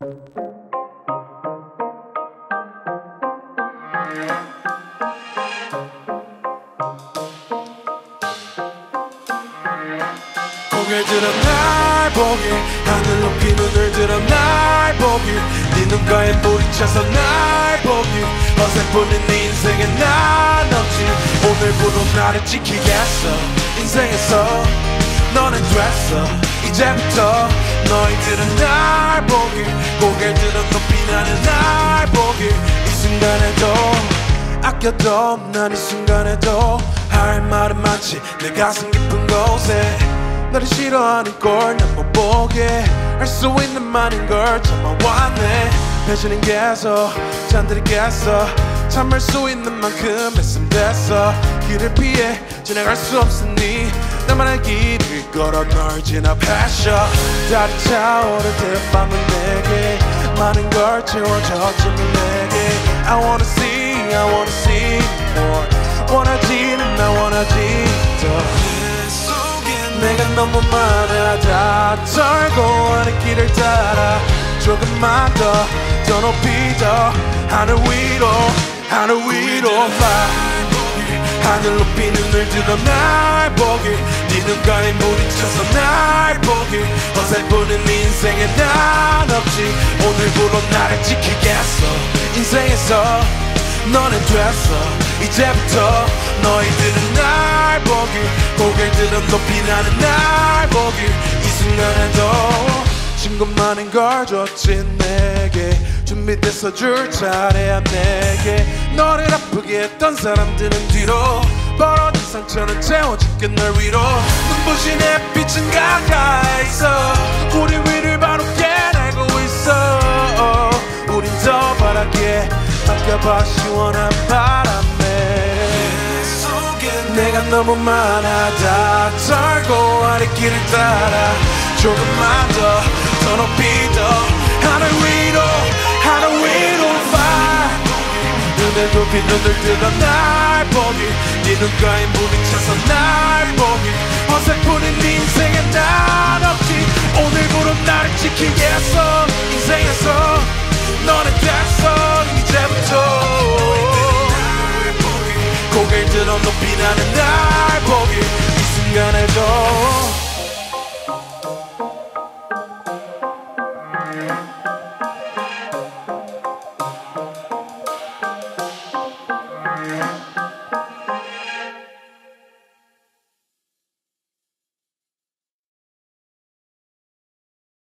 고개 들어 날 보길 하늘 높이 눈을 들어 날 보길 네 눈가에 뿌리쳐서 날 보길 어색뿐인 네 인생에 난 없지 오늘부로 나를 지키겠어 인생에서 너는 됐어 이제부터 너희들은 날 보길 고개 들어 높이 나는 날 보길 이 순간에도 아껴도 난 이 순간에도 할 말은 많지. 내 가슴 깊은 곳에 너를 싫어하는 걸 난 못 보게 할 수 있는 많은 걸 참아 왔네. 배신은 계속 잔들이 깼어 참을 수 있는 만큼 했으면 됐어 길을 피해 지나갈 수 없으니 나만의 길을 걸어 널 진압하셔 달이 차오를 듯 밤은 내게 많은 걸 채워줬지만 내게. I wanna see I wanna see more. 원하지는 나 원하지 더 내가 너무 많아 다. 털고 하는 길을 따라. 조금만 더더 높이 더. 하늘 위로 하늘 위로 fly 하늘 높이 눈을 들어 날 보길 네 눈가에 부딪혀서 날 보길 어설프는 네 인생에 난 없지. 오늘부로 나를 지키겠어. 인생에서 너는 됐어. 이제부터 너희들은 날 보길 고개를 들어 높이 나는 날 보길 이 순간에도 친구 많은 걸 줬지 내게 준비돼서 줄 차례야 내게. 너를 아프게 했던 사람들은 뒤로 벌어진 상처는 채워줄게 널 위로. 눈부신 햇빛은 가까이 있어 우리 위를 바로 깨내고 있어. 우린 더 바라게 맡겨봐 시원한 바람에. 내가 너무 많아 다. 털고 아래 길을 따라. 조금만 더 더 높이 더 눈을 높이 눈을 들어 날 보길 네 눈가에 부딪혀서 날 보길 어색뿐인 네 인생에 난 없지. 오늘부로 나를 지키겠어. 인생에서 너는 됐어. 이제부터 고개를 들어 높이 나는 날 보길 이 순간에도